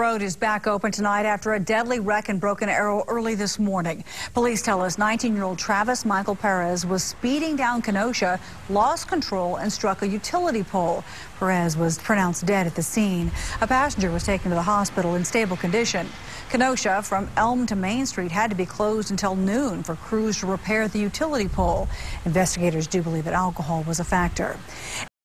Road is back open tonight after a deadly wreck in Broken Arrow early this morning. Police tell us 19-year-old Travis Michael Perez was speeding down Kenosha, lost control and struck a utility pole. Perez was pronounced dead at the scene. A passenger was taken to the hospital in stable condition. Kenosha from Elm to Main Street had to be closed until noon for crews to repair the utility pole. Investigators do believe that alcohol was a factor.